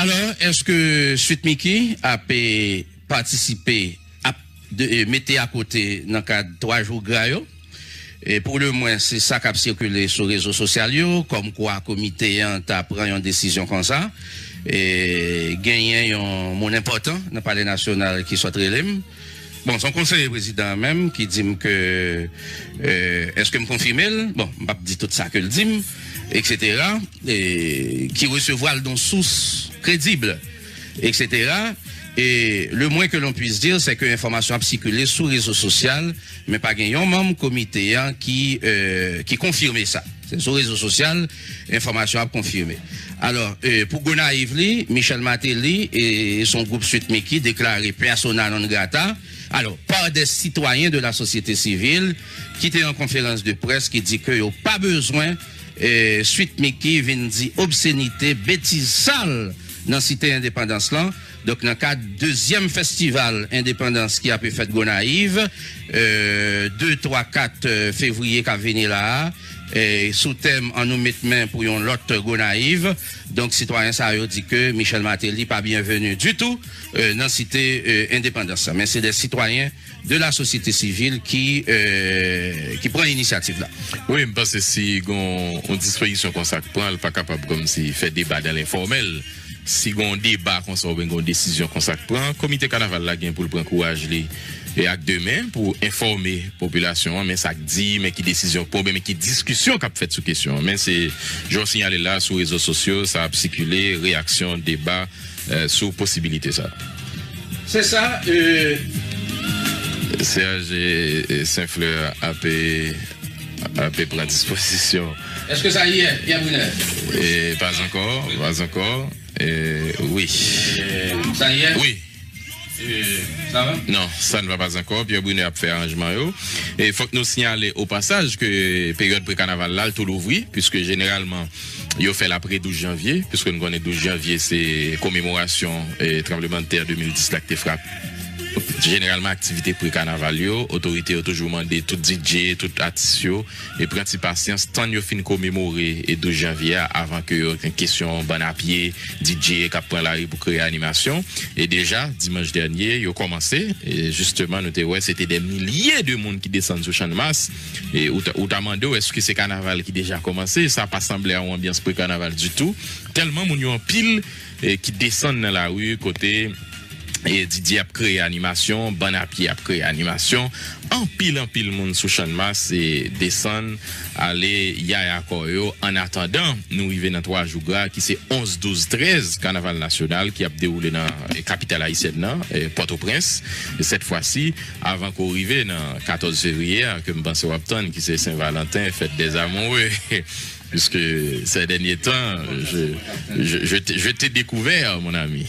Alors, est-ce que Suite Mickey a de, euh, mettre à côté dans le cadre de trois jours grayo? Et pour le moins, c'est ça qui a circulé sur les réseaux sociaux, comme quoi le comité a pris une décision comme ça, et gagné un mon important dans le palais national qui soit libre. Bon, son conseiller président même qui dit que euh, est-ce que me confirme Bon, je dit tout ça que le dit, etc. Et qui recevra dans source crédible, etc. Et le moins que l'on puisse dire, c'est que l'information a circulé sur les réseaux sociaux, mais pas un membre comité hein, qui euh, qui confirme ça. C'est sur les réseaux sociaux, l'information a confirmé. Alors, euh, pour Gona Ivli, Michel Matéli et son groupe Suite Miki déclaré persona non grata. Alors, par des citoyens de la société civile qui étaient en conférence de presse qui dit qu'il n'y a pas besoin Suite vient dire obscénité, bêtise sale dans la cité indépendance là. Donc, dans le cadre deuxième festival indépendance qui a pu fait Gonaïve, euh, 2, 3, 4 février qui a venu là, et sous thème en nous mettant main pour une autre Gonaïve. Donc, citoyen ça a dit que Michel Matéli pas bienvenu du tout euh, dans la cité euh, indépendance. Mais c'est des citoyens de la société civile qui, euh, qui prend l'initiative là. Oui, parce que si on, on disposition comme ça, prend, pas capable comme si fait débat dans l'informel. si gon débat kon sa ou ben gon desisyon kon sa pran, komite kanaval la gen pou l pran kouaj li e ak demen pou informe populasyon men sa ak di, men ki desisyon pou, men ki diskusyon kap fet sou kesyon. Men se joun sinyale la sou rezo sosyo, sa ap sikule, reaksyon, débat euh, sou posibilite sa. Se sa, euh, e... Euh... Serge Saint-Fleur apè a pu prendre disposition. Est-ce que ça y est, Pierre Brunet Et pas encore, pas encore. Et, oui. ça y est? Oui. ça va? Non, ça ne va pas encore. Pierre Brunet a fait arrangement. Et il faut que nous signaler au passage que période pré-carnaval là, tout l'ouvri, puisque généralement, il fait l'après 12 janvier, puisque nous connaissons 12 janvier, c'est commémoration et tremblement de terre 2010, l'acte frappe généralement activité pour carnaval autorité a toujours demandé tout DJ tout artiste et prendre patience tant yo fin commémorer et 12 janvier avant que une question bon à pied DJ qui prend la rue pour créer animation. Et déjà dimanche dernier yo commencé et justement ouais c'était des milliers de monde qui descendent sur champ de masse et ou demandé est-ce que c'est carnaval qui déjà commencé? Ça pas semblé à une ambiance pour carnaval du tout. Tellement mon en pile qui descendent dans la rue côté E Didi ap kreye animasyon, Ban api ap kreye animasyon, anpil anpil moun sou chanmas se desan ale yaya koryo. An atandan, nou rive nan 3 jouga ki se 11, 12, 13 karnaval nasyonal ki ap deroule nan e, kapital Aised nan, e, Port-au-Prince. Set fwa si, avan ko rive nan 14 fevriye, ke mbansi wap ton ki se Saint-Valentin, fète des amouwe. E, Piske se denye tan, je, je, je, je te dékouver, mon ami.